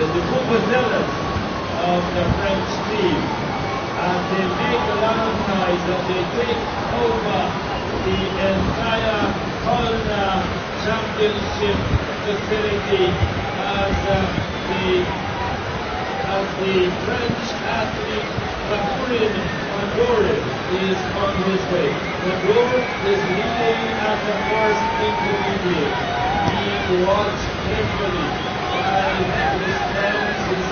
the Vuvuzelas of the French team. And they make a lot of noise and they take over the entire Kolna Championship facility as uh, the as the French athlete Mathurin Madoré is on his way. Madoré is leading at the first intermediate. He watched carefully Thank you.